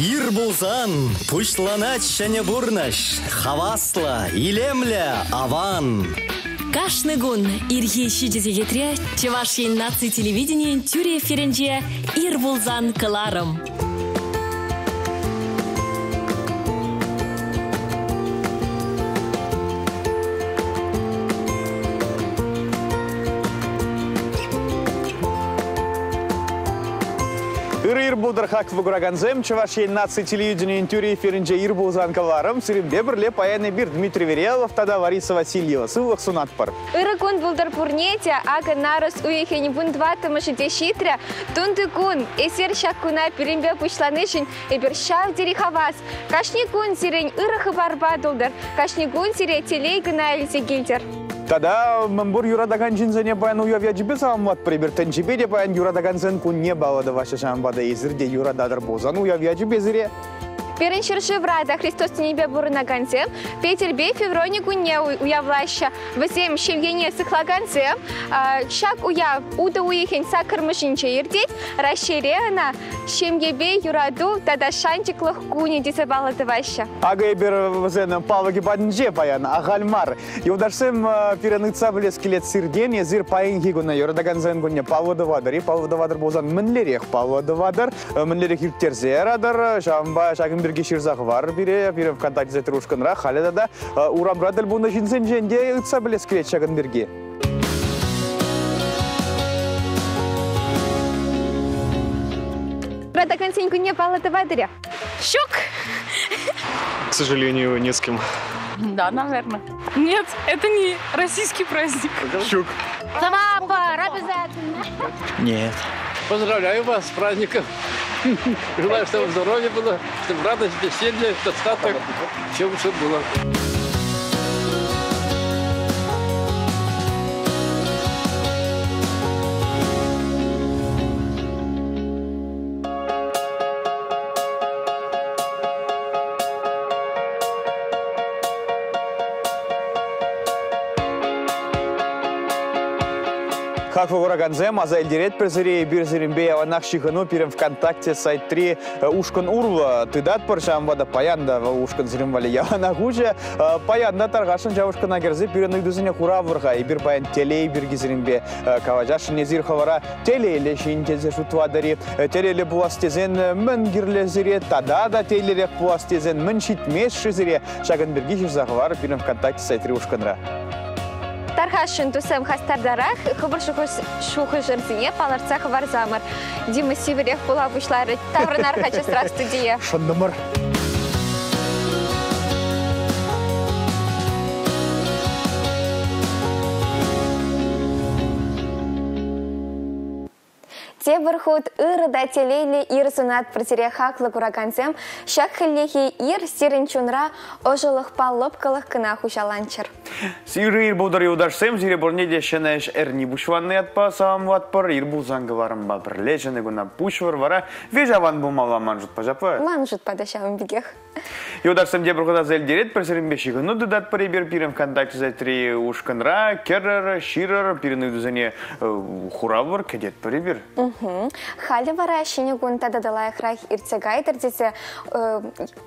Ир булсан, пушланач және бурнаш, хавасла, илемля, аван. Кашны гун ирхи шидезе кетре, Чевашин наци телевидение тюре ференже ир булзан кыларым. Ыр булдыр хак вуграганзем, чавашен наци телевидение тюре эфиринже ир булзан каларым, сиримбе бірле паяны бир Дмитрий Верелов, тада Вариса Васильева, сылық сунатпар. Ирыкун булдыр пурнете, ага нарус уехени бундвата машите шитря, тунды кун, эсер шаккуна пиримбе пушланышын, эбір шав дери хавас. Кашни кун сирень ырыхы барбадылдыр, кашни кун сире телей гына әлзе гилдер. Тада мамбур юрадаган жинзене баян уявя жибе самват прибир тенчибе де баян юрадаган зен кун не балады ваша шамбада изирде юрададыр бозан уявя жибе зире. Переншерши врада Христос небе ганзем, Петельбе февроне гуне уявлаща, васем шевгене сыхлаганзем, шак уяв уда уехен сакырмышынче ирдеть, расширена, шемгебе юраду, тада шанчиклых куни дисабалады ваща. Ага ебер зен паваги баднже баян, агальмар. Юдарсем пиреныца бле скелет сирген, езир паин хигуна юрадаган зен гуне паводавадар, и паводавадар бозан мінлерек паводавадар, мінлерек иртерзе радар, шамба шагын бірге ширзағы бар бире бире вконтакте зетер ушканра халеда да урамрадыл буна жинсен женде ытса білес келет шагын бірге Рада консень куне балады вадыря. Щук! К сожалению, не с кем. Да, наверное. Нет, это не российский праздник. Щук. Свапар, обязательно. Нет. Поздравляю вас с праздником. Желаю, чтобы здоровье было, чтобы радость, веселье, достаток, все чтобы было. Как вы ураганзем, а за эльдерет презире бир зиримбе аванах шихану пирем ВКонтакте сайт 3 ушкан урла тыдат паршам вада паянда ушкан зиримвали явана хуже паянда таргашын жавушкан агерзе пирен ыйдузине хура вырга и бир паян телей бир гизиримбе каважашын незир хавара телейле шин тезе шутвадари телейле буастезен мін гирле зире тада да тейлерек буастезен мін шитмес шизире шаган бирги шизахвар пирем ВКонтакте сайт 3 ушканра Тархашын тусам хастардарах, хыбыр шухы жырзіне паларца хывар замыр. Дима сиверех була бұшлары таврынар хачы сра студия. Шындымыр. Те вырхут ырыда телейлі ир сунат протере хаклы куракансем, шак хіллехи ир сирин чунра ожылық паллопкалық кына хушаланчыр. Сиры ир булдар юдарсем, зире бурне дешенеш эрни бушванны атпа сам ватпар, ир булзангыларым ба бірле жаны гуна пушвар вара, вежаван бумала манжут пажапы. Манжут падашавым бігех. Юдарсем де бұрғыда зелдерет, пресерін бешігі ну парибер пирен ВКонтакте зайтри ушканра, керрер, ширер, пирен үйдізіне хуравыр, кедет парибер. Халі вара шіне гунта дадалай храх ирцегайтыр десе,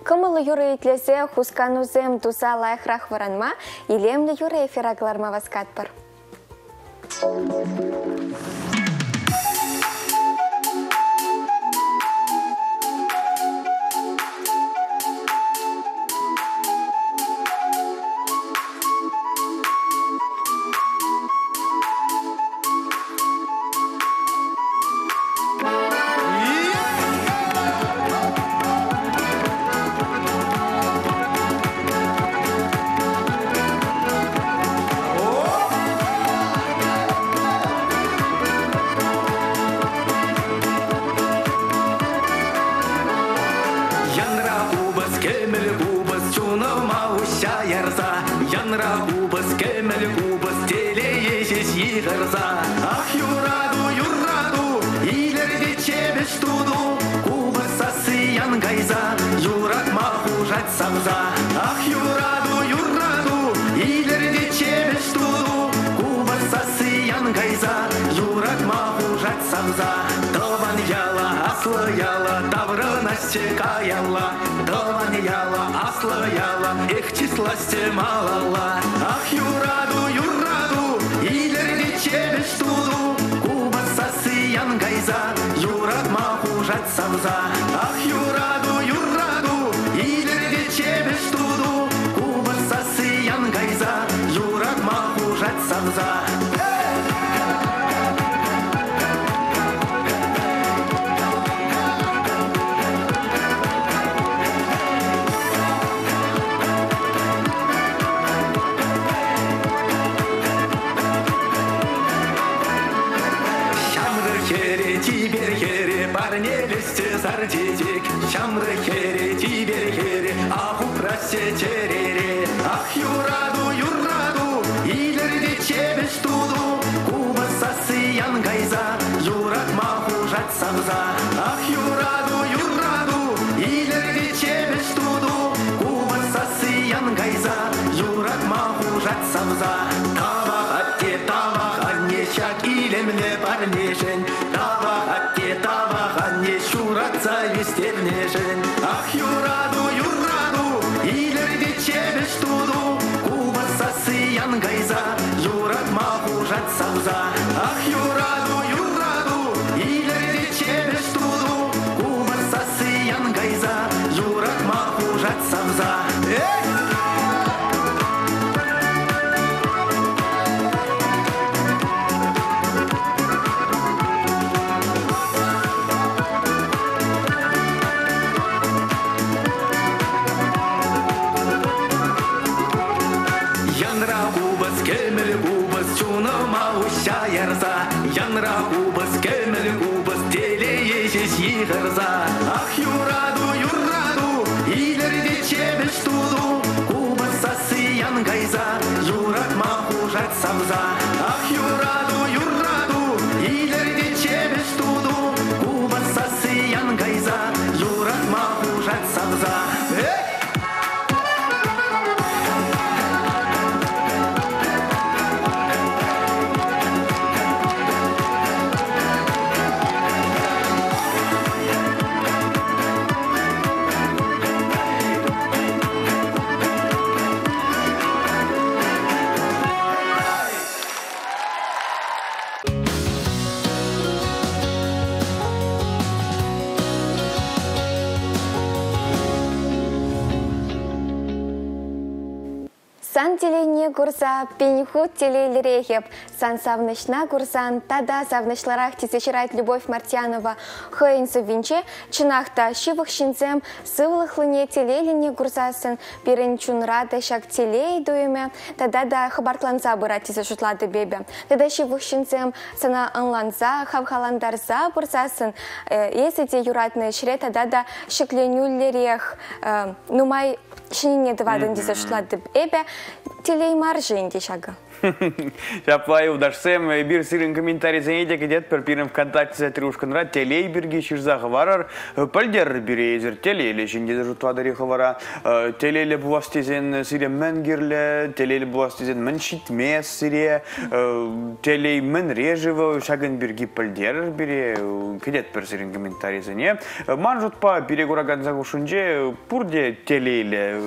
кымылы юры итлесе хусканузем туза лайхрах варанма, илемлі юры эфирагларма васкатпар. Янра баян гайза юратмау жат сағза ах юраду юраду илерде чебеш туду кубаса сиян гайза юратмау жат сағза тыван яла аслы яла таврына сека яла тыван яла аслы яла эх числасте малала ах юраду юраду илерде чебеш туду кубаса сиян гайза юратмау жат сағза ザ гайза юратма құжат сауза. Курса пеньхут телейлерехеп, сан савнышна курсан тада савнышларах тисечерайт Любовь Мартьянова хыйнсы винче, чынахта шивых шинзем сывлыхлыне телейлине курсасын пирен чунрада шак телей дуеме, тада да хабартланса быра тисешутлады бебе. Тада шивых шинзем сана анланса, хавхаландарса курсасын, если те юратные шре, тада да шикленюллерех, нумай шинине дывадын дисешутлады эбе, телей маржинде шага. Жапай удашсем бир сирин комментарий зенеде кедет пер пирин ВКонтакте сатрушканра телей бирги ширзағы варар пальдер бирезер телейле жинде жутвадыри хавара телейле буастезен сире мәнгерле телейле буастезен мен шитмес сире телей мен режево шагын бирги пальдер бире кедет пер сирин комментарий зене ман жутпа бире гураган загушунже пурде телейле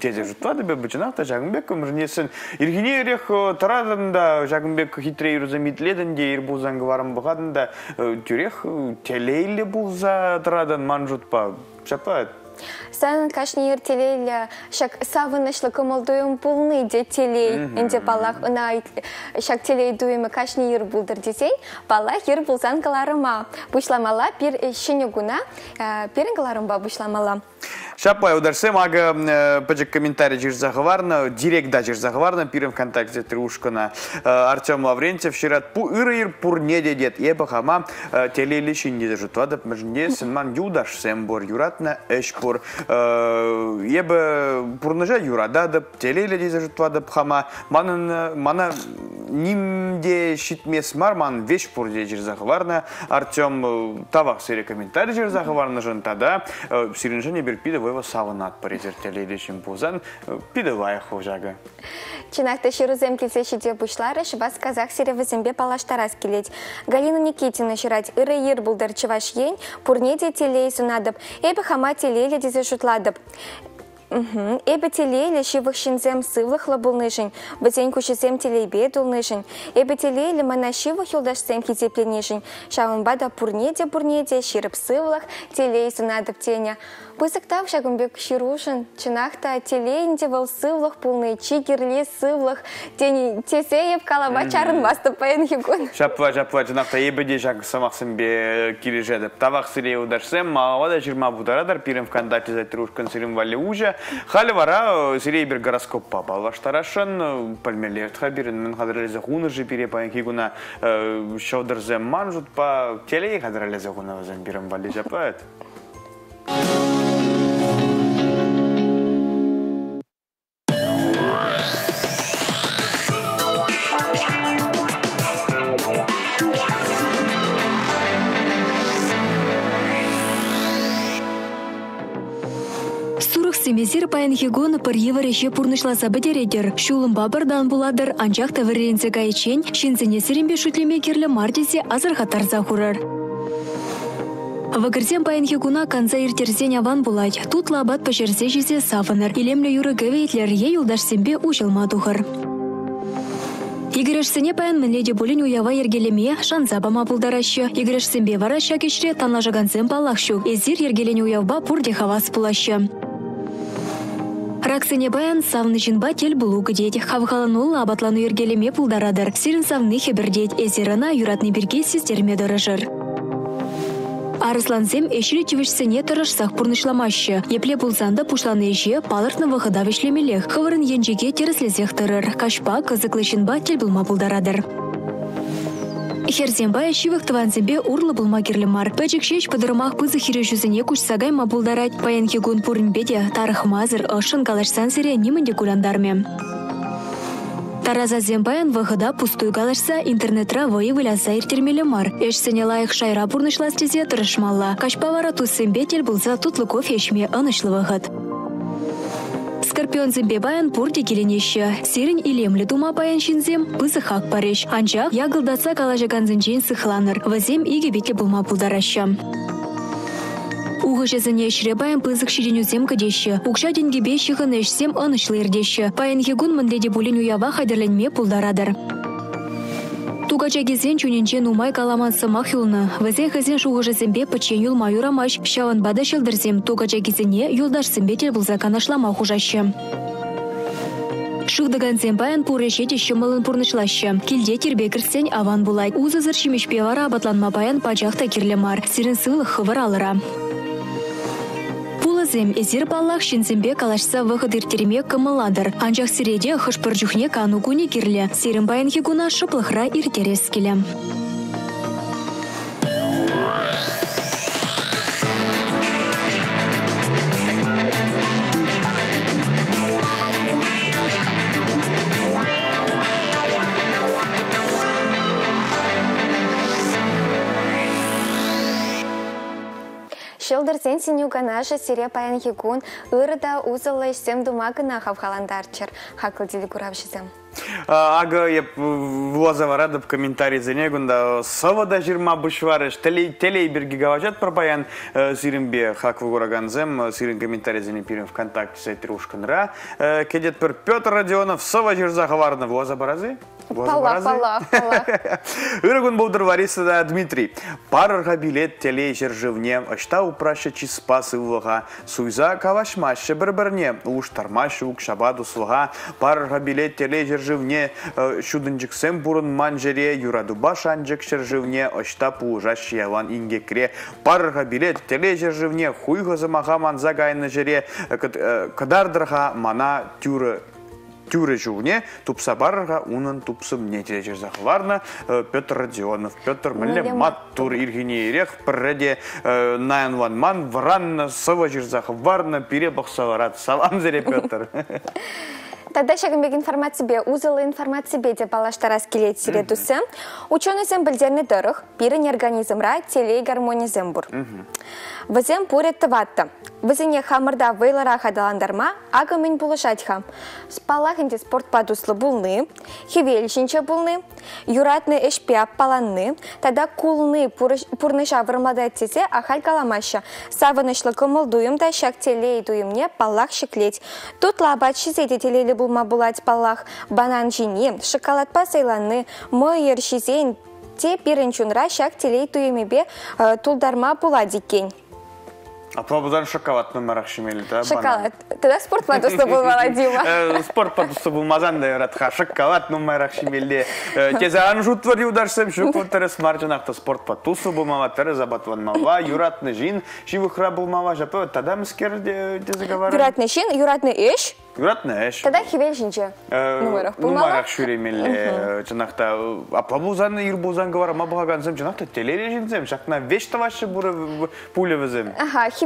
тезе жутвады бе бычынақта жагынбек өмірнесін иргинерех тарадында жагынбек хитрей рузамитледен де ирбузан гварым бұғадында тюрех телейле булза тарадан ман жутпа шапа Сан кашнир телейле шак савынышлы кымылдуым пулны де телей. Инде балахына шак телей дуйымы кашнир булдыр десей, балах ер булзан каларыма. Бушламала пир шине гуна, пирин каларымба бушламала. Шапай ударсем, ага пачек комментарий жирзағы варна, директа жирзағы варна, пирим ВКонтакте трушкана Артем Лаврентьев, шират пу ырыр пур не дедет, ебі хама телейлі шинде жутвадып, мәжінде сынман юдаш сэмбор юратна эш пур. Ебі пурныжа юрададып, телейлі дезе жутвадып хама, манын, мана ним инде шитмес марман веш пурде жерзағы варна. Артем э, тавақ сере комментарий жерзағы варна жын тада. э, Сиринжане бір пиді войва савынат парезертелейлешін пузан. э, Пиді вайық жағы. Чинахта ширузем келсе шиде бушлары, шыбас казах сиревізімбе палаштарас келет. Галина Никитина шырать ыры ер булдар чываш ень, пурнеде телей сунадып, эбі хама телейлі дезе шутладып. Эбі телейлі шинзем сывлықлы булнышын, бізен күшізем телейбе дулнышын. Эбі телейлі мана шивых юлдашсем кезепленешін. Шавынбада пурнеде пурнеде ширып сывлық, телей сунадып теня. Пысықтав шагымбек ширушын, чынақта телейінде вал сывлық пулны, чигерле сывлық, тесеев калаба чарын басты паян хигун. Жапва, жапва, жанақта ебеде жағы самақсын бе кележедіп. Тавақ сире ударсем, мағавада жирма бударадар, пирім вконтакте зайтрушкан сирим вали уже. Халі вара сире бір гороскоп папал ваштарашын, пальмелер тхабирін, мен қадыралезе хуны жи пире паян кигуна шаудырзем манжут па телей қадыралезе хуна вазен пирім вали жапает. Сурық семезір паян хигон пыр евареше пурнышласа бідередер. Шулым бабырдан буладыр, анчақ тавыррензе гайчен, шинзене сиренбе шутлеме керлі мардесе азырхатар захурар. Вагырзен паян хигуна канза иртерзен аван булай. Тут лабат пашерзе жизе савыныр. Илемле юры гөвейтлер е юлдаш сембе ужылма тухыр. Игірешсіне паян мінледе болин уява ергелеме шанза бама булдарашы. Игірешсенбе вараща кешре танлажаганзен балақшу. Эзир ергелен уявба пурде хавас пулашы. Раксыне баян савны жинба тел булу гдеть. Хавхалану абатлану ергелеме пулдарадыр. Сирин савны хебердеть. Эзирана юратны бірге сіздерме дырыжыр. Арысланзем эшілі чевішсіне тұрышсақ пұрнышламашы. Епле бұлзанда пушланы еше палыртны вғыда вишлемелех. Хывырын енжеге тереслезех тұрыр. Кашпа кызыклышынба тел бұлма бұлдарадыр. Херзембай шивых тванзембе урлы булма керлемар. Пәчік шеш падырмақ пызы хире жүзіне күш сагай ма булдарать. Паян хигун пурнбеде тарых мазыр ышын галашсан сире нимінде куляндарме. Тараза зембаян вғыда пустой галашса интернетра выявыляса иртермелі мар. Эшсене лайық шайра пурнышлас тезе тұрышмалла. Кашпавара тусымбе тел булза тутлыков ешме ынышлы вғыд. Скорпион зембе баян пурде келенеші. Серін илемлі дума баян шинзем пызы хак пареш. Анча ягылдаса калажаган зінжен сыхланыр. Вазем иге бетле булма пулдарашы. Уғы жезіне шіре баян пызык ширенюзем кадеші. Укша денгебе шығын эшсем ынышлы ердеші. Баян хегун мынледе булин уява хайдерленме пулдарадыр. Тугача кезен чуненчен умай каламан сымақ юлны. Візен хызен шуғы жезембе пычен юлма юрамаш. Шауын бада шылдырзем тугача кезене юлдаш сымбетел бұлза канашлама хужашы. Шыхдыган зембаян пуреше шымылын пурнышлашы. Келде тербе кірсен аван булай. Узызыр шимешпе вара абатланма баян пачақта кирлемар. Сирен сылық хывыр алыра. Пулызем эзир баллах шинзембе калашса вғыд иртереме кымыладыр. Анжақ сиреде хышпыр жүхне кану куне кирле. Сирен баян хигуна шыплықра иртерес келе. Шелдерсен синюганаша сире паян хигун, ырыда узылы сем дума гына хавхаландарчыр. Хакыл куравшызым. Ага, я влазавара деп комментарий за него, да, савада жирма бушварыш, телей, телей бір гигаважат пропаян сиренбе хак вураганзем, сирен комментарий за пирен ВКонтакте сайт Рушканра, кедет пір Петр Родионов, сава жирза хаварна влазабаразы? Палах, палах, палах. Үрігін болдыр варисы да Дмитрий. Парырға билет телей жыржывне, ашта упраша чиспасы ұлыға, суйза кавашмашы бір-бірне, уштармашы ук шабаду сұлға, парырға билет телей жыржывне, шудынжықсем бұрын манжере, юраду баш анжық жыржывне, ашта пуыжаш ялан ингекре, парырға билет телей жыржывне, хуйғы замаға манза гайны жере, кадардырға мана тюры тюры жуне тупса барырға унын тупсым не тележерзахларна Петр Родионов, Петр Міле Маттур Иргине Ирех пірреде Ван Ман Вранна Сава жерзахы варна пире бақсаларат. Салам зере Петр. Тогда шагымбек информация бе, узылы информация бе деп балаштарас келет сире тусы. Ученыйзем білдерні дұрық, бірін организмра телей гармонизм бұр. Візем пурет тыватты. Візіне хамырда вейлара хадаландарма, агымын бұлышат хам. Спалахынде спорт падуслы бұлны, хевелшінче бұлны, юратны эшпе паланны, тада кулны пурныша вырмада тесе ахаль каламаша. Савынышлы кымылдуым да шак телей дуымне паллах шеклеть. Тут лабат шизеде телейлі бұлма булать паллах, банан жине, шоколад пасайланны, мыйыр шизен, те пирінчунра шак телей туемебе э, тулдарма буладиккен. А пробудан шоколад номер шимели, да? Шоколад. Тогда спорт падуслы бұлмала, Дима. Э, Спорт подусы булмазан да яратха шоколад номер шимели. Тезе ан жутвар юдарсем шоколад смаржанақта спорт подусы булмава тәрі забатванмава, юратны жин, живыхра булмава, жапы тада міскер тезе говорим. Юратный шин, юратный эш, Юратны эш. тогда хевелшінче номерах бұлмала. Нумарах шүремелі жанақта апабузаны ирбузан говора мабағансым жанақта телере жинсем шақна веш тавашы бұры пулі візем.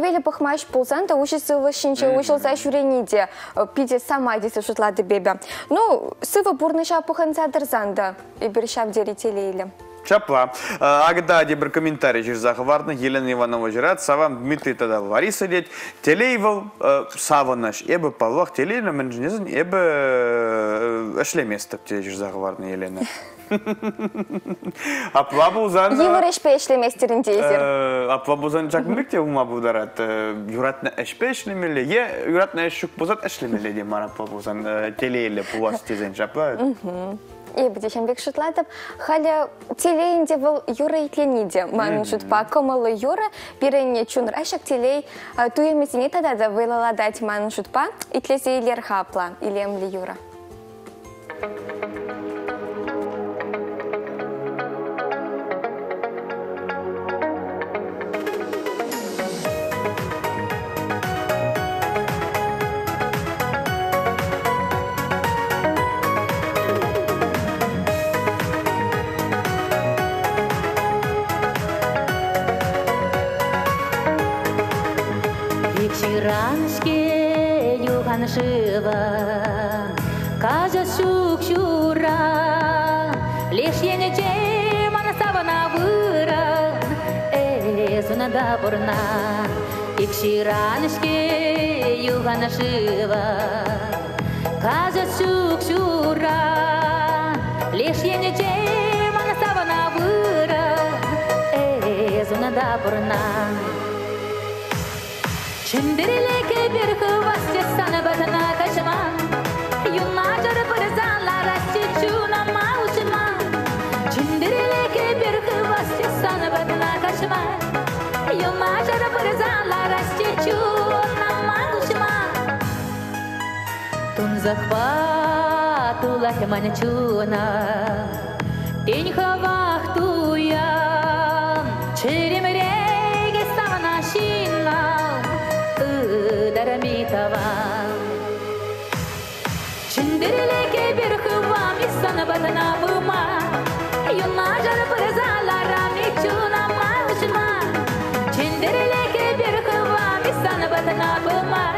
Ага, хивелі пахмаш пулсан, та уши сывы шинче, ушылса шүрениде, пиде сама десе шутлады бебе. Ну, сывы бурныша пуханца дырзанда, и бершав дери телейлі. Чапла. Агда де бір комментарий жер захварны Елена Иванова жират, савам Дмитрий тогда Лариса дед. Телеевал саванаш, эбі палвах телейна мінжінезін, эбі эшлеместіп те жер захварны Елена. Апла бұлзан... Евір эшпе эшлеместерін дейзер. Апла чакмырик те ума бұлдарат. Юратны эшпе эшлемелі, е юратны эшшік бұзат эшлемелі де мар апла бұлзан телейлі пулас тезен чапла. И буде шамбек шутлатып, халя телейінде бұл юра итлениде. Манын шутпа, комылы юра, біріне чуныр ашак телей туемесіне тада да вылаладать манын шутпа, итлесе илер хапла, илемлі юра. юхан шива, кажа шук шура, лишь ене мана савана выра, э, зуна да бурна. Икшираншке юхан шива, кажа шук шура, лишь ене мана савана выра, э, зуна да бурна. Чендерелеке bir hıvasça sana batına kaçma Yunlarca pırzalar asçı çuna mağuşma Çendereleke bir hıvasça sana batına kaçma Yunlarca pırzalar asçı çuna mağuşma Тун захватула манчуна День Nabıma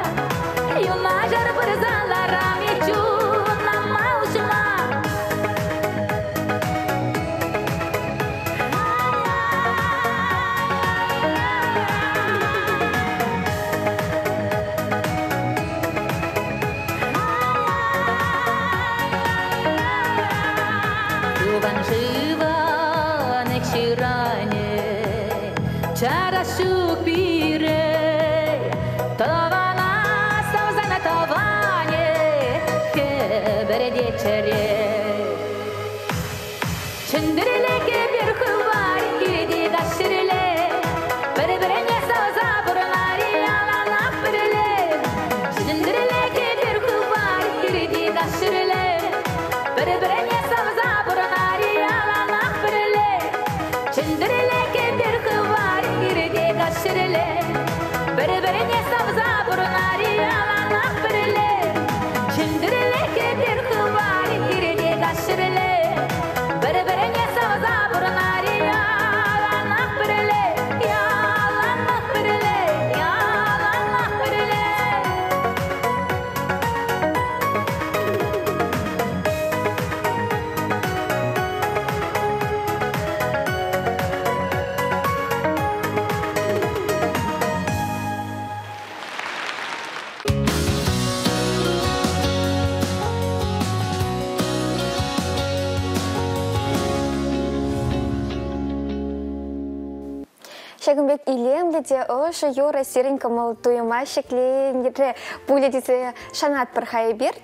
де ұшы юра сирен кымыл туйыма шекленері пуледізе шанат бір хайбер.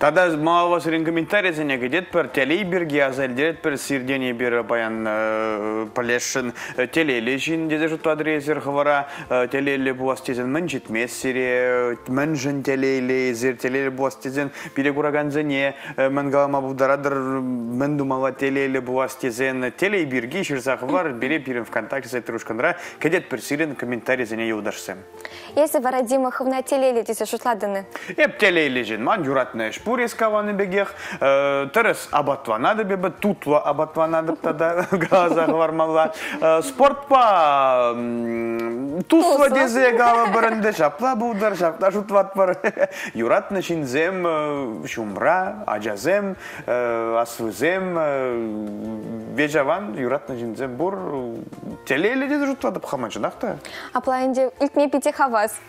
Тада мал вас комментарий за него дед телей берги а за дед пер сирдение бер баян э, полешин теле лежин деде жут адресер хвара теле ле буастезен менчит мессере менжин теле лезер теле ле буастезен бире кураганзене менгалама бударадыр мен думала теле ле буастезен теле берги ширса хвар бере пирен вконтакте за трушканра кедет пер сирен комментарий за нее Если Варадимаховна телели десе шутладыны. Эп теле лежин ман юратная шпуре скаваны бегех терес абатвана да бебе тутва абатвана да тада газа вармала спортпа тусва дезе гава баранде шапла будар шапта шутват бар юратны шинзем шумра аджазем асвызем вежаван юратны шинзем бур. Теле лежин жутва да пхаманчынахта Аплайынде илтме пите хавас.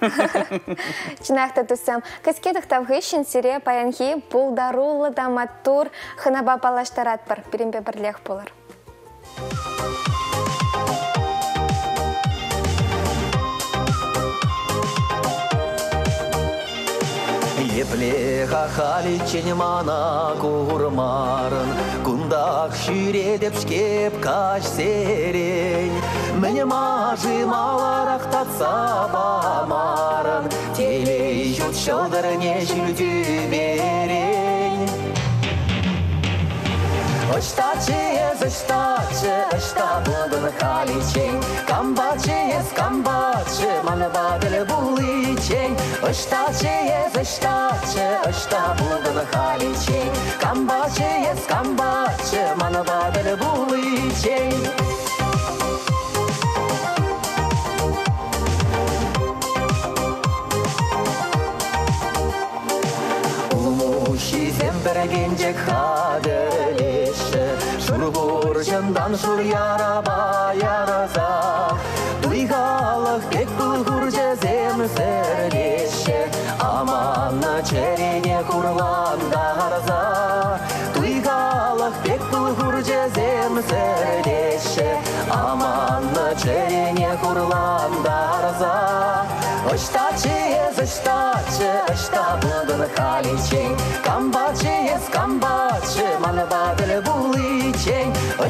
Чынақта тусам. Каскедық тавғышын сире паянхи пулдарулы да маттур хынаба палаштарат бар. Бирембе бірлех болар. Епле хахали чен мана курмарын Кундак шире деп шкеп каш серень. Мне мажы маларах татса бамарын Телей жут шылдыр не жүлді берень Ыштачы ез ыштачы, ышта бұлдын халичен Камбачы ез камбачы, маны бадыл булычен Ыштачы ез ыштачы, ышта бұлдын халичен Камбачы ез камбачы, маны бадыл Surya Rabba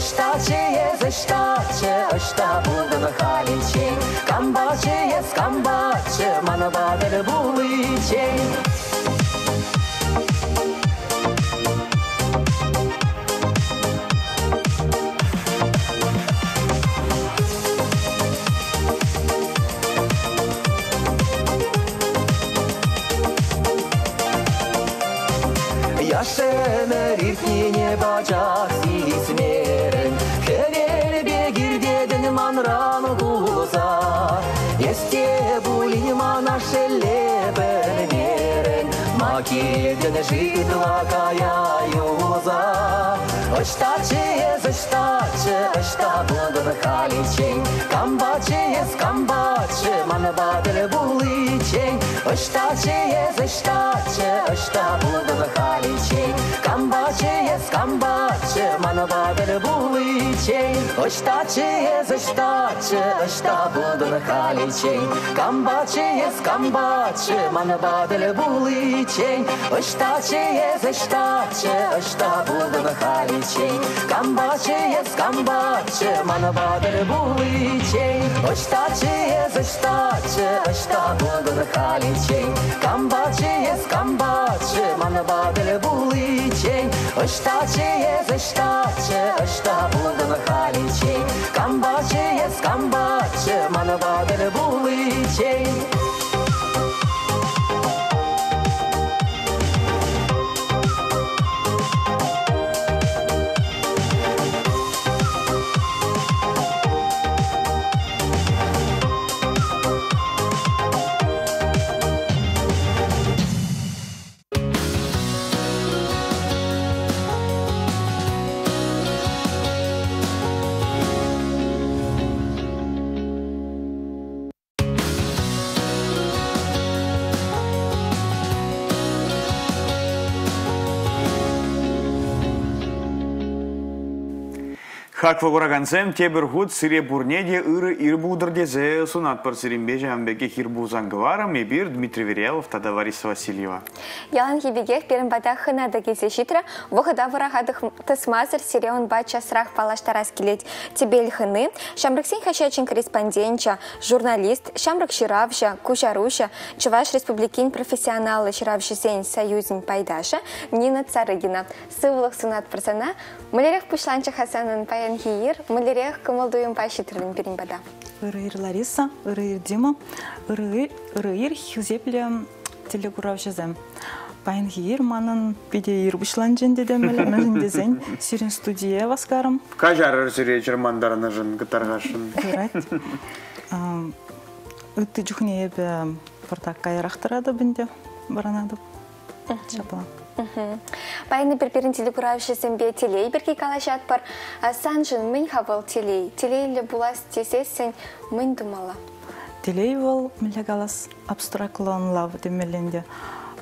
Öştaçıye zıştaçı Öşta bulduğu haliçi Kambaçıye skambaçı Mana badeli buliçi Yaşemer ilk yine bacak лежить благая юза. Оштачие, заштачие, ошта благодыхаличень, камбачие, скамбачие, на бадили буличень, ось та чи є, ось та чи, ось та буде халічень, камбаче є, скамбаче, мана бадили буличень, ось та чи є, ось та чи, ось та буде халічень, камбаче є, скамбаче, мана бадили буличень, ось та чи є, ось та чи, ось та буде халічень, камбаче є, скамбаче, мана бадили буличень, ось та чи є, ось та kombaczy, aşta budur haliçin Kombaczy jest kombaczy, mamy babel buliçin Iştaçı jest ıştaçı, ışta budur haliçin Kombaczy jest kombaczy, mamy babel buliçin Хаква курагансем тебір худ сире бурнеде ыры ир будыр дезе сунат пар сиринбе жамбеке хир бузангывара мебир Дмитрий Верелов тада Вариса Васильева. Ялан хибегех перін бада хынада кесе шитра, вғыда вырағадық тысмазыр сиреон бача сырақ палаштарас келет тебел хыны, шамрыксен хашачин корреспондентча, журналист, шамрык ширавжа, кушаруша, Чуваш республикин профессионалы ширавшисен союзин пайдаша, Нина Царыгина. Сывлық сунат парсана, мүлерек пушланча хасанын паян хиир, мүлерек кымылдуын пашитырын перін бада. Ырыыр Лариса, ырыыр Дима, ырыыр хизепле телекурав жазем. Пайн хиир манын биде ир бушлан женде демеле мен дезен сирин студия васкарым. Кажар сире чермандарына жын гытаргашын. Ират. Үтті жүхне ебе пыртак кайрақтырады бінде баранады. Шапла. Пайны бір бірін телекуравшысын бе телей бірге калашат бар. Сан жын мін хавал телей. Телейлі булас тесесін мін думала. Телей вол милегалас абстраклон лав демеленде.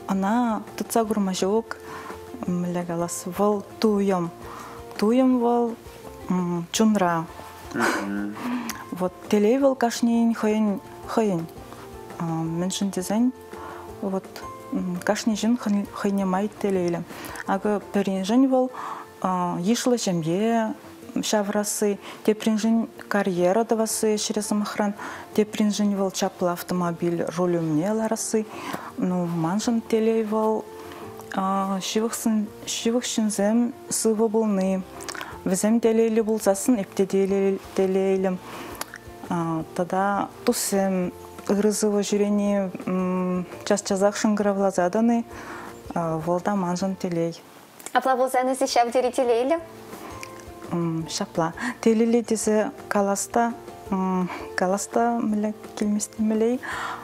Она тұтса гурма жоқ милегалас вол туйым. Туйым вол чунра. Вот телей вол кашнин хойын хойын. Мен шын дезен вот кашни жын хойнемай телейлі. Ағы перин жын вол ешлы жемге шаврасы, тепринжин карьера давасы через махран, тепринжин вол чапла автомобиль рулю мне ларасы, ну манжын телей вол шивықшынзем сывы болны, візем телейлі болсасын епте телейлім. Тада тусем ырызывы жүрені час-чазақ шыңғыравлазаданы, волда манжын телей. Апла болсаны сишав дері телейлі? М, шапла. Телели дизе каласта, каласта миле келместе милей,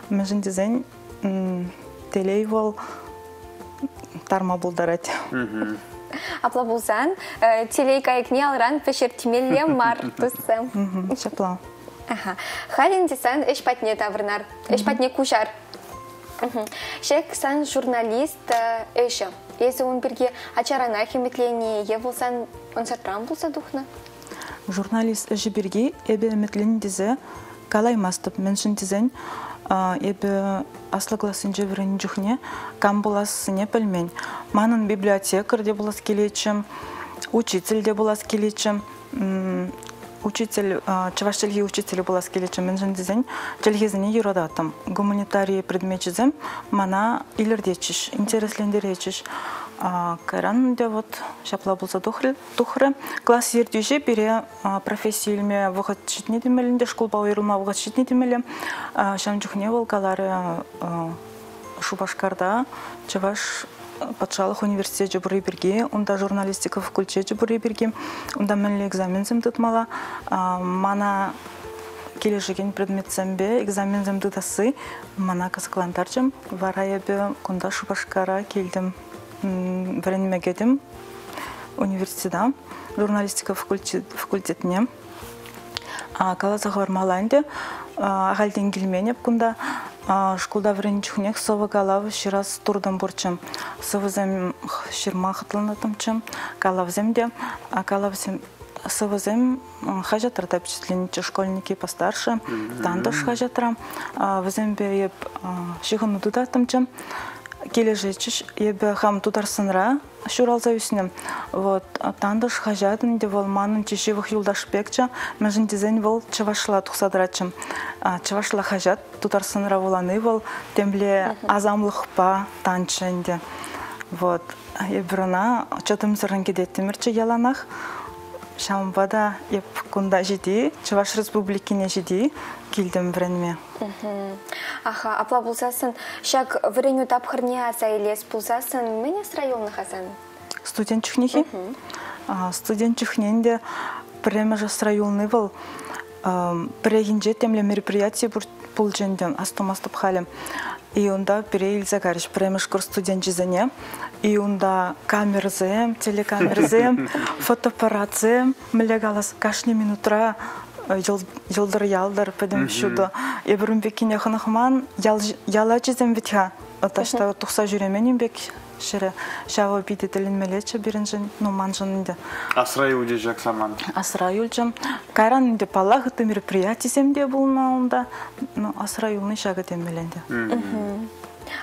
межин дизайн м, телей вол тарма булдарат. Апла болсан, телей кайыкне алран пешер тимелле мар туссам. Мгм, Шапла. Халин десан эш патне таврнар, эш патне кушар. Шек сан журналист эші. Есі он бірге ачарана хеметлене, е болсан он болса духна. Журналист эбе калай мастып эбе аслыгласын кам пельмень. Манын библиотекар де келечим, учитель де м, учитель, чаваш телги учитель булас келечим меншин дизен телгезине юрадатым. Гуманитарий предмет чизем мана илердечиш, интереслендеречиш. Кайран де вот шапла болса тухры, тухры. Класс ердюже бере профессия илме вғыт шитне демелінде, школ бауырылма вғыт шитне демелі. Шам жүхне волгалары Шубашкарда, Чаваш патшалық университет жібірі бірге, онда журналистика факультет жібірі бірге, онда мәнлі экзамензім тұтмала. Мана келешеген предметсембе экзамензім тұтасы, мана касықлантарчым, вара ебе кунда Шубашкара келдім варенме кетим университета журналистика факультетіне каласа бармаланде агалден келменеп кунда школда вренчухнех сова галав ширас турдан бурчым. Сывызем ширма хытланатымчым калавземде а калавзем сывызем хажатыр да впечатленниче школьники постарше. Тандыш хажатрам візембе еп шихыны дудатымчым кележечиш ебе хам тутарсынра шуралза үсінем. Вот, тандыш хажадын де вол манын чешевых юлдаш пекча, мәжін дизайн вол чавашла тухсадрачым. Чавашла хажат тутарсынра воланы вол, темле азамлық па танчынде. Вот, ебрана чатым сырын кедеттімірчі яланах, Шамбада еп кунда жиди, Чуваш республикине жиди, килдім вренме. Аха, апла булсасын, шак вреню тапхырне аса елес булсасын, менес районных асан? Студент чухнехи? Студент чухненде прямо же с районный был. Прегинже темле мероприятие бұл женден астым-астып халем. И онда пере Ильзагарич премешкор студент жизне. И онда камерзем, телекамерзем, фотоаппаратзем, млегалас кашни минутра жылдар ялдар педем шуды. Ебірін бекіне хынықман яла жезем бітха. Аташта тухса жүремен имбек шере. Шава биде теленмелече биринжин ну манжын инде Асрай уде жак саман. асра юлжым кайран инде палах это мероприятие земде булнаунда ну асра юлны шага темеленде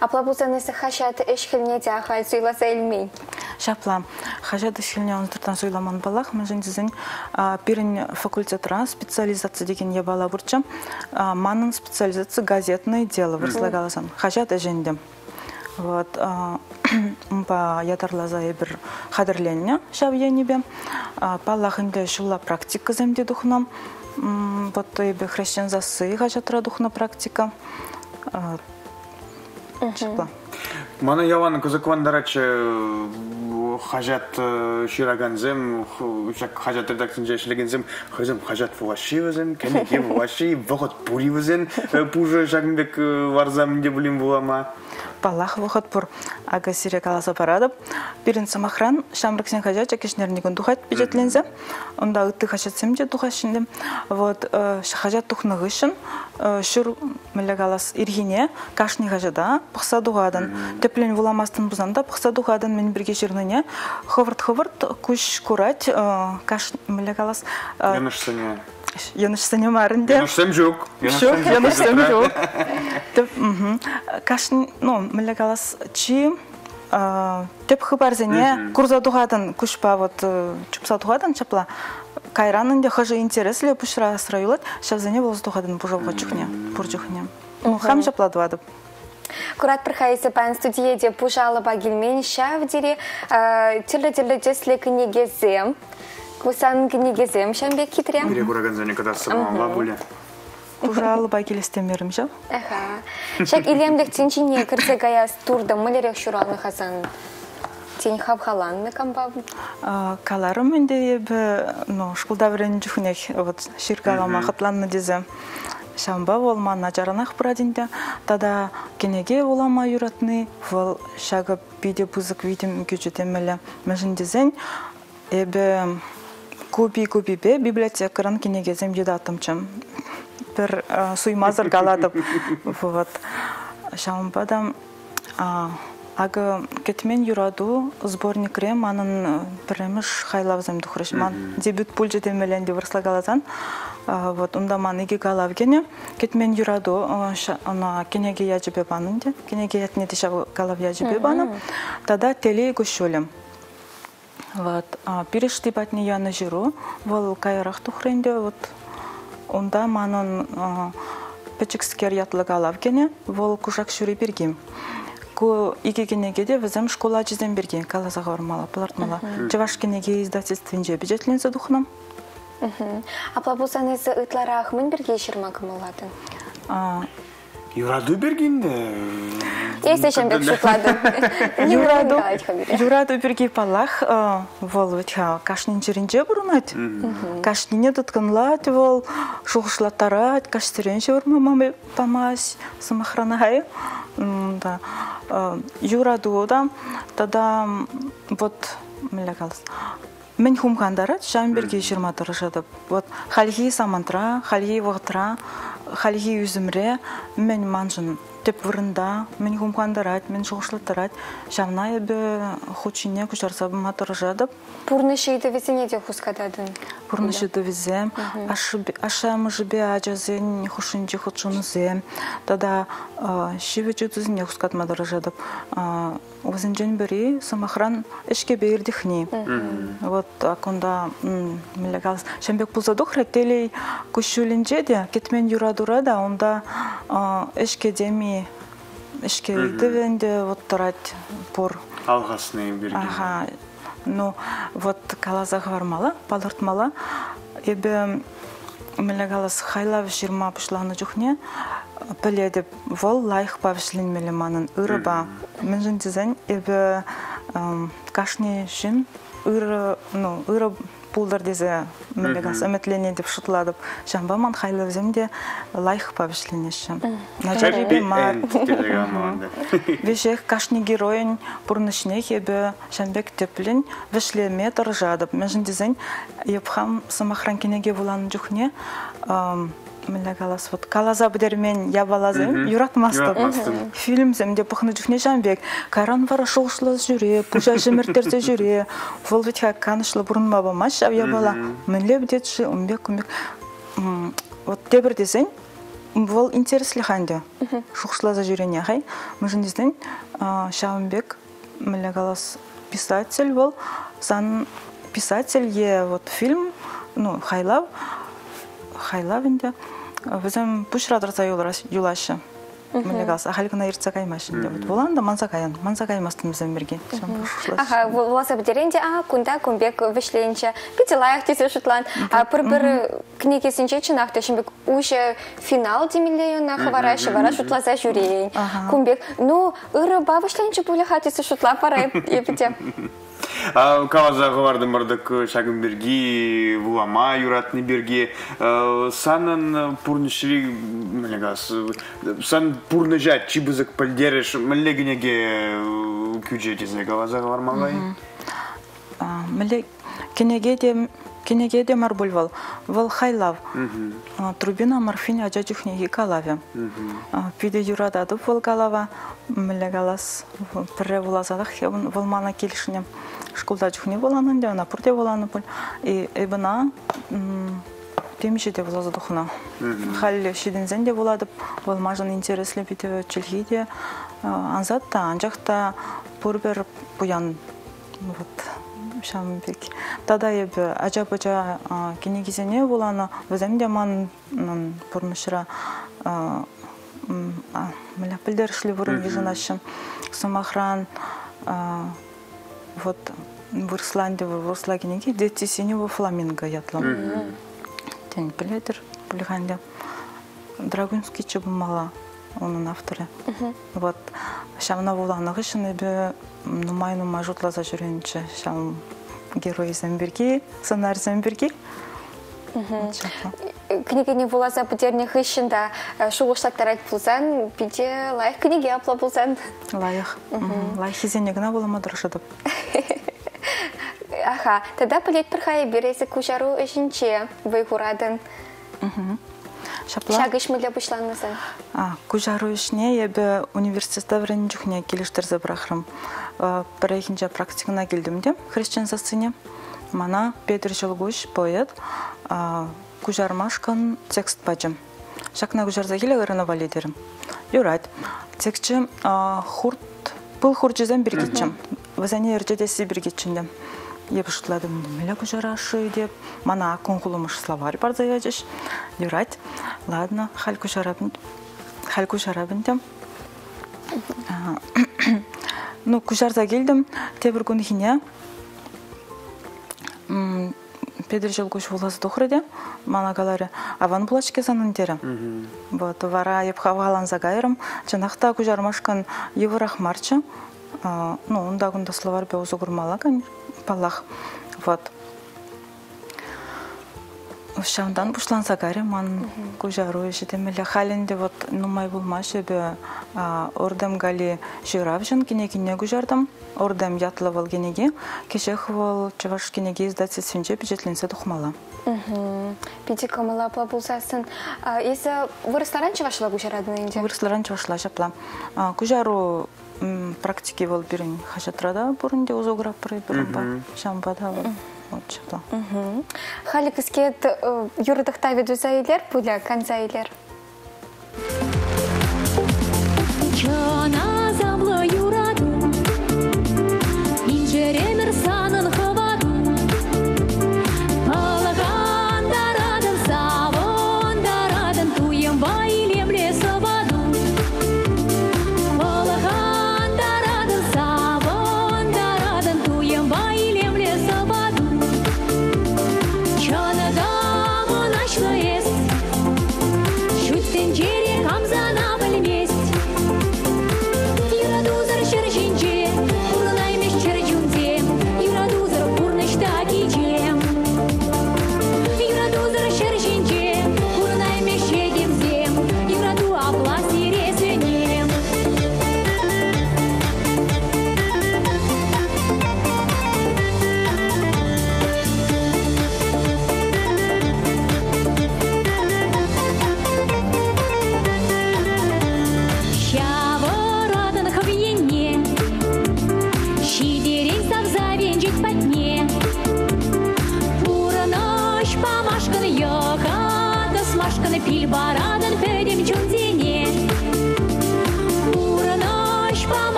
Аплабузанысы хашаты эшкіліне де ахай суйласа елмей. Шапла. Хажа дышылне онтыртан суйламан балах, мыжын дизин пирин факультетра специализация деген я бала бурчам. Манын специализация газетное дело вырслагаласан. Хажа дежендем. Вот, по ятарлаза бір қадірленне шабьенебе. Паллахынде шула практика земде духнам. Вот ебе хрещен засы хажатра духна практика. А, Шапла. Мана яван кызыквандарачы хажат э, шираганзем, шак хажат ишлегензем, хызым хажат фуашивызен, кенеке фуаши, вахот пуривызен, пужа шагынбек варзам де булим булама. Палах выход пур ага сире каласа парадып. Бирин самахран шамрык сен хажа чакешнернигон духат бюджетлензе. Онда ытты хачатсем же духашинде. Вот э, хажа тухныгышын шур мелегалас иргине. Кашни хажада пахса дугадан. Теплен буламастын бузанда пахса дугадан мен бирге жирныне ховырт ховырт куш курать э, каш мелегалас Янышсыне марынде. Янышсем жок. Жоқ, янышсем жоқ. Деп. Кашн, ну, мілі қалас, чи, а, деп хыбарзене, курза тухадан, күшпа, вот, чупса тухадан, чапла, кайранын де хажы интерес ле пушра сраюлат, шавзене болыз тухадан бужавға чухне, бурчухне. Хам чапла дуадып. Курат прихайсы пан студиеде пужалы багилмен шавдире тирлі-тирлі жеслі кінегезем. Кусан кінегезем шамбек китрем. Бире кураганзене кадасы мама буле. Пужалы байгелестемерім жа. Аха. Шак илемдек тинчине кірсе гаяс турда мөлерек шуралны хасан. Тень хабхаланны камбаб. А, Каларым менде ебі, ну, шкулда бірін жүхнек, вот, ширкалама хатланны дезе. Шамба волма начаранах прадинде, тада кенеге олама юратны, вол шага биде бузык видим күчетемеле мәжін дезен, ебі куби-куби бе библиотекаран кенеге земдеда атымчым. Бір а, суймазыр галадып, вот. Шамбадам, а, Ага кетмен юраду сборник рем анын премеш хайлавзем духрыш ман дебют пульже демелен де вырслагалазан вот унда ман иги галавгене кетмен юраду ана кенеге яжибе банын де кенеге ятне де шав галав яжибе баны тада теле гушолем вот. А, перешти батни яны жиру. Вол кайрах тухренде вот онда манын а, печекскер ятлык алавгене вол кушак шүри бергим ку ике кенеге візім школа жизем берген калазаға бармала палартмала чеваш кенеге издательствинже бюджетленсе духнам Аплабузанысы ытларах мын бірге шырма кымылатын. Юраду бергенде. Если шамбек шуклады. юраду юраду берге палах вол витха кашнин жеринже бурунат кашнине тутканлат вол шугушлатарат каштеренше урмамаме памас самахранай М, да. А, юраду да тада м, вот миле калыс мен хумгандарат шамберге жиырма тұрышады вот хальги самантра хальги вғытра хальги үзімре мен манжын теп вырында мен хумгандарат мен шуғышлатарат шамна ебе хучине кучарсабыма тұрышады Пурны шейді везене де хускададын. Пурнышы довезем, ашамы жібе ажазен хушинчи худшунузем, тада шиве чудызне хускатма дорожадып. Өзінжен бері самахран ішке бейірдіхни. Вот аконда милегалс. Шамбек пулзадух реттелей күшулінже де кетмен юрадура да, онда ішке деми үйдівенде вот тарать пор. Алғасыны берген. Ага, ну вот калазага бармала, палыртмала. Эбе мелегалас хайлав жирма пышланы жухне, піле деп вол лайх павшлин мелеманын ырыба. Мен жын дизайн эбе ам, кашни жин ыры, ну, ыры пулдар дезе мелегас эметлене деп шутладып. Жамба ман хайлав земде лайх павшленешем. Начарибе мар. Вешех кашни героин пурнышнех ебе шанбек теплин вешлеме торжадып. Межин дизайн епхам самахран кенеге вулан жухне ам, мілі калас вот калаза бідермен я балазым юратмастып Юратмастым. фильмземде пухны жүхне жанбек. Кайран вара шоғышлы жүре пужа жеміртерде жүре. Вол ведь как канышлы бұрынма бамаш ав я бала. Мінле бідетші умбек умбек. Вот тебір десең вол интереслі ханде шоғышлаза жүрене хай. Мүжін десең шамбек мілі калас писатель бол. Сан писатель е вот фильм ну хайлав. Хайлав инде. Бізім пушрадырса юлашы калас ахалгына иртса каймаш инде вот болан да манса каян манса каймастын бізім берге Ага, волосы бдеренде, а кунда кумбек вишленче, петелаях тесе шутлан, а пыр бір книги синче чинах тешінбек уже финал демилею на хаварайшы, вара шутлаза жюрейн. Кумбек, ну, ыры ба вишленче пуля хатисы шутла пара епите. А калазағы бардым бардык шагын берги, вулама юратны берги. Санын пурнышри, мілігас, сан пурны жат, чибызык пальдереш, мілігінеге күйже тезе калазағы бармағай. міле кенеге де кенеге де мар вол вол хайлав трубина морфин ажа жүхнеге калаве. Пиде юрадады вол калава. Міле калас пірре булазадах вол мана келішіне школда жүхне боланын де ана пурде боланы бұл и эбына темиші де булазы духна халле шидензен де болады ол мажын интереслі бите чилги де анзат та анжақта пурбер буян вот. Шамбек тада ебі ажа бажа кенегизене боланы өзем ман пурнышыра мля пілдершілі бұрын вижынашым сумахран вот в Исланде, в Ислагинике, дети синего фламинго ятлам. Тень пилетер, пулиханде. Драгунский чебумала, onun авторы. Вот, шамна буланы гышын эбе нумай нумай жутлаза жүренче шам герой Земберги, сценарий Земберги. Книгини волосы бдерне хыщында шуғыштактар пулсан, пиде лайх книги апла пулсан. Лайх. Лайх хизенегна болама дұрышыдып. Аха, тогда полет перхай бересі кушару үшінче вайхурадын. Шапла. Шагыш мүлі бұшланмасын. А, кужару ішіне ебі университетта бірін жүхне келіштерзе бірақырым. Бірейхінже практикына келдім де, христианзасыне. Мана Петр Жылгуш поэт, кужармашкан текст бачым. Шакна кужарза келе ырына валидерім. Юрайт. Текстчі хурт, бұл хурджизен біргетчім. Вазане ерджедесі біргетчіндем. Ебі шутладым, меля кужарашы деп, мана конкулымыш словарь бар заячыш. Юрайт. Ладно, халь кужарабын, халь кужарабын дем. Ну, кужарза келдім, тебір күн хине, Педр жылгуш воласы тухрыде, мана галаре, аван булачке санын дерем. Вот, вара валан загайрым, чанахта кужармашкан еврах марча, ну, онда гунда словар бе узугурмала, палах. Вот. Шамдан бушлан загаре ман кужару ешетемеле халинде вот нумай булмаш ебе ордем гали жиравжын кине кине кужардым ордем ятлы генеге кешех вол чаваш кинеге издаться сенже бюджетленсе тухмала Пиде камала апла пулсасын. Есі вырыстаран чавашла кужарадын инде? Вырыстаран чавашла жапла. Кужару практики вол бирин хажатрада бурунде узограп пыры бирин шамбада вол. Отчапла. Хали кискет юрдықта ведуза үйлер, пуля канца үйлер. Чана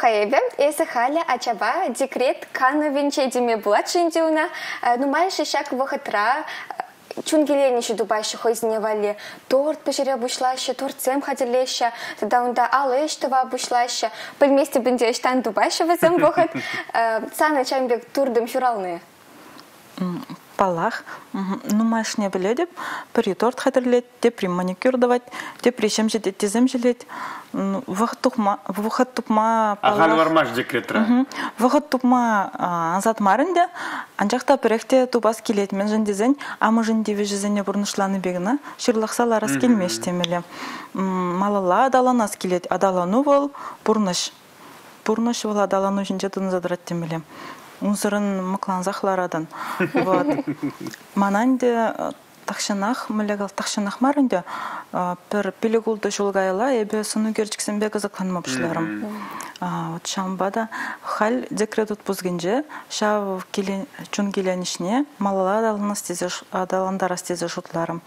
Хайебе, есі халі ачаба декрет каны венче деме булат жиндеуна, нумай шишак вахытра, чунгеленіші дубайшы хойзіне вали, торт пешере бушлашы, торт сем хадилеші, тада унда алыш тыва бушлашы, білместе бінде іштан дубайшы візім вахыт, саны чамбек турдым фюралны. Палах нумаш не біле деп при торт хатырлет те при маникюр давать те при чем жетет тезем желет вахыт тухма вахыт тупма Ахал вармаш декретра. вахыт тупма анзат марынде анжакта перехте тупас келет мен жын дезен амы жын деве жезене бурнышланы бегна шырлахсала рас келмеш темеле малала адаланас келет адалану бол бурныш. Бурныш бол адалану жинже тын задрат темеле унсырын мыклан захларадан вот. Мананде тахшанах мылегал тахшанах марынде пер пилигулды жулгайла эбе суну керчиксен бе кызыкланмапшыларым. Вот шамбада хал декрет отпускенже шав келен чун келенишне малала адаланас тезе адаландарас тезе шутларым.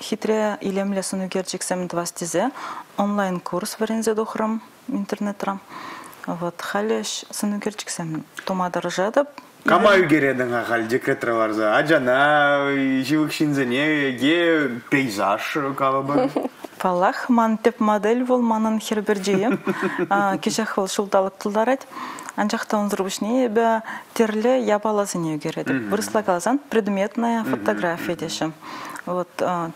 Хитре илемле суну керчиксем двас тезе онлайн курс варензе дохрам интернетрам вот халеш суну керчиксем томадар жадып Кама үгередің ахал декретра барза. Ажана, живых шинзене, ге пейзаж калабы. Палах ман теп модель бол манан херберджием. Кешах бол шулдалык тылдарат. Анжақта он зрубышне бе терле ябалазыне үгереді. Вырысла калазан предметная фотография дешім. Вот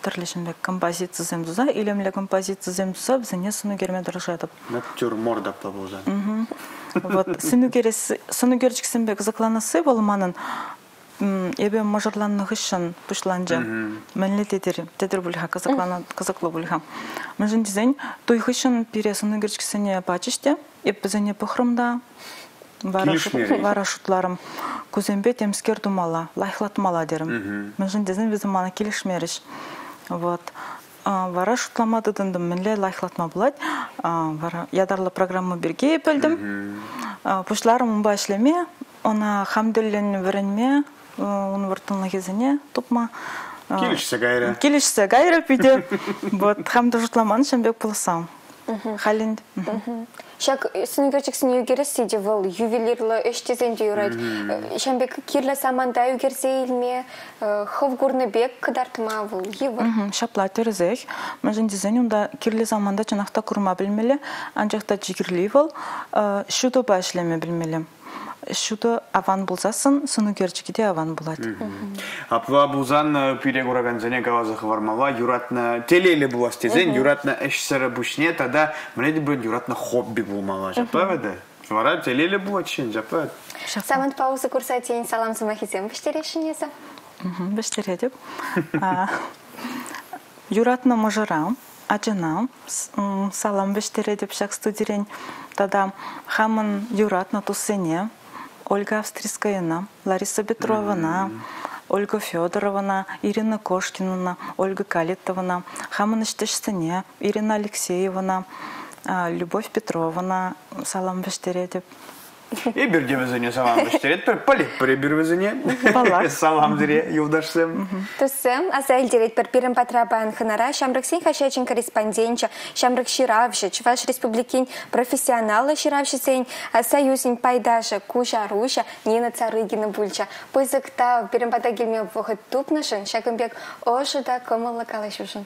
терлешімбе композиция земдуза, илемле композиция земдуза бізіне суну керме дыржадып. Натюрморт апта болза. Вот сыну керес сыну керчиксембе кызыкланасы болманын эбе мажарланны хышын пушланжа мәнле тедер тедер бульха кызыклана кызыклы бульха мәжин дизайн той хышын пире сыну керчиксене бачыште эп похрымда Килишмери. Варашутларым. Күзембе темскер думала. Лайхлатмала дерим мәжин дизайн bizim мана килишмериш вот. Вара шутламады дындым мінле лайхлатма булат ядарлы программа бирге епілдім пушларым умба ишлеме. Она хамдуллен веренме он вартынла кезене тупма. А, Келишсе гайра. келишсе гайра пиде вот хамды жутламаны шамбек пулсам халин Шак сыны көрчексін югересі де бұл ювелирлы өштезен де юрайд. Шамбек кирлі саманда югерсе илме, хов гурны бек кыдартыма бұл евы. шапла терезех мәжин дизайн унда кирле заманда чанахта курма билмеле анжакта жигирли бол шуто ба ишлеме билмеле. Шуды аван болсасын де аван болады Апва бузан пирек ураганзане каваза хвармава юратна телеле булас тезен юратна эшсара бушне тада мне де бир юратна хобби булмала жапа да Вара телеле була чен жапа Самыт пауза курсатен салам самахизем біштерешінесі. бештередіп юратна мажарам м, салам бештередіп шак студирен тада хамын юратна тусене ольга австрийскаяна лариса петровна ольга федоровна ирина кошкиновна ольга калитовна хамын иштешсене ирина алексеевна а, любовь петровна салам бештередіп И бир демезене салам бештерет пер палек пер бир везене Балак. салам дире юлдашсем Тусым, аза илдерет бір пирім патрабан хынара, шамрыксен хашачин корреспондентча, шамрык ширавшы, чуваш республикин профессионалы ширавшысен, союзин пайдашы, куша руша, Нина Царыгина бульча. Пызыкта пирім пата келме вғыт тупнышын, шакымбек ошы да комылы калашушын.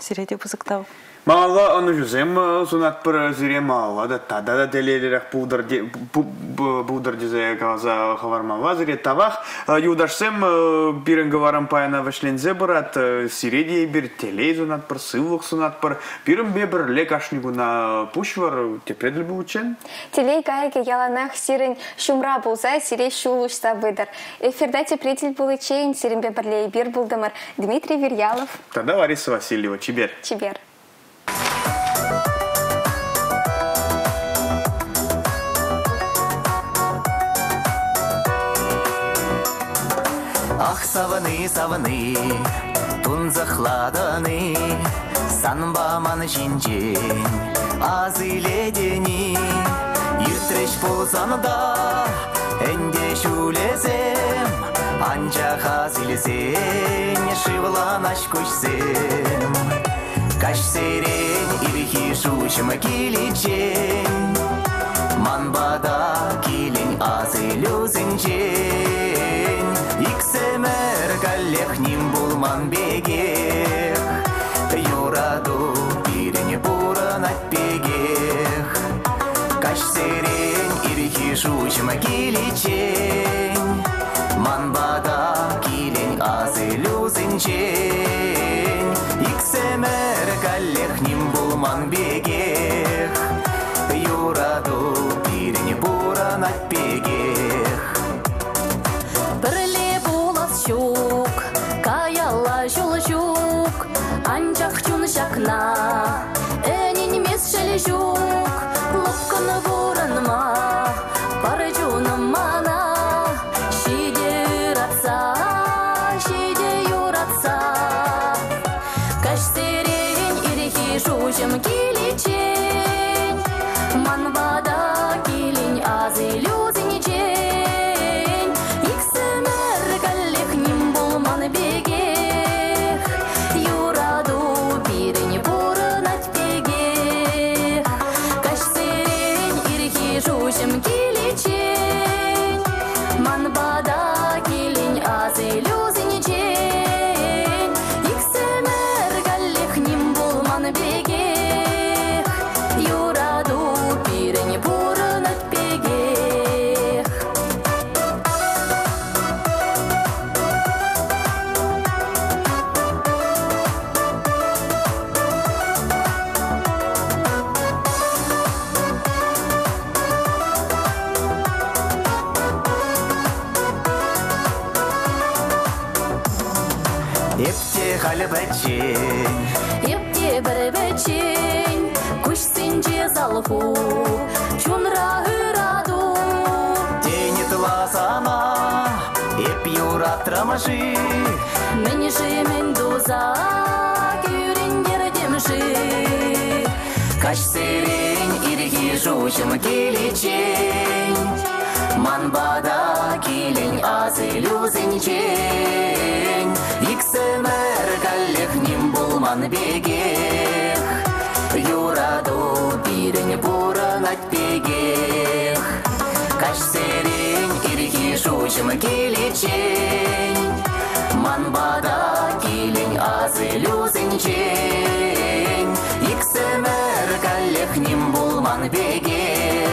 сиреде бузыктау Мала аны жүзем сунат пыр зире мала да тада да телелерек пудр де пудр дизе калаза хавармава зире тавах юдашсем бирен говорам паяна вешлензе барат сиреди бир телей сунат пыр сывлык сунат пыр бирен бе бир лекашнигу на пушвар тепредль бу учен Телей гайге яланах сирен шумра болса, сире шулушса выдар. Эфирда тепретель был чейн, сиренбе бірлей бир булдымыр. Дмитрий Вирьялов, Тогда Лариса Васильева, Чибер. Чебер. Ах, саваны, саваны, тун захладаны, санбаман жинжен, аз иледени, иртреш болсанда, энде шулезем, анча хазилсен, кучсем. Каш серен ирхи шушма киличен, Манбада килин азы люзінчен Ним булман бегех Юраду пирене буран отпегех Каш серен ирхи шушма киличен Манбада килин азы люзінчен Иксемер каллех ним булман бегех Show. Залху, чунра ыраду. Тени тласана Еп юрат рамаши Мен жемен доза, кюрендер демжи. Каш серен ирхи жушым келечен Манбада килен азы люзінчен Иксемер каллех ним булман бегех Юраду бирен буран отпегех Каш серен ирхи жушым келечен Манбада килен азы люзінчен Иксемер каллех ним булман бегех